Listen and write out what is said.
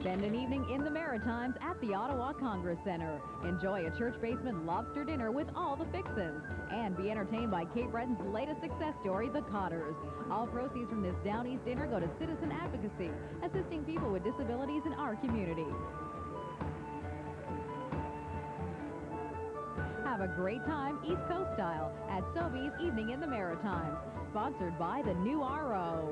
Spend an evening in the Maritimes at the Ottawa Congress Center. Enjoy a church basement lobster dinner with all the fixins. And be entertained by Cape Breton's latest success story, The Cottars. All proceeds from this Down East dinner go to citizen advocacy, assisting people with disabilities in our community. Have a great time East Coast style at Sobeys Evening in the Maritimes, sponsored by the new RO.